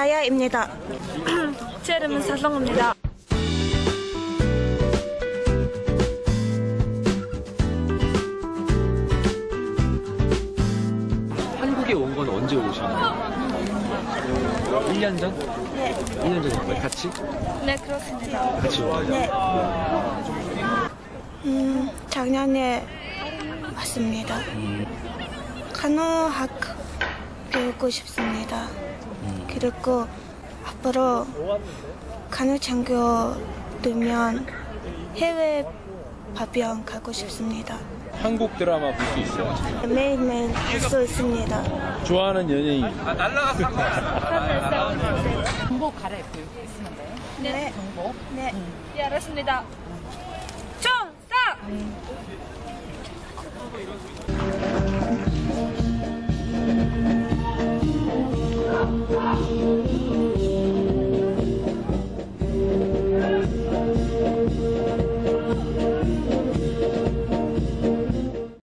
자야입니다. 제 이름은 살롱입니다. 한국에 온 건 언제 거예요? 1년 전? 네. 2년 전인가요? 같이? 네, 그렇습니다. 같이 온 거예요? 네. 음, 작년에 왔습니다. 간호학 배우고 싶습니다. 그리고 앞으로 간호장교 되면 해외 파병 가고 싶습니다. 한국 드라마 볼 수 있어요. 매일매일 볼 수 있습니다. 좋아하는 연예인. 정보 갈아입고 있으면 돼요. 네. 정보. 네. 예, 알았습니다. 총싹! 네.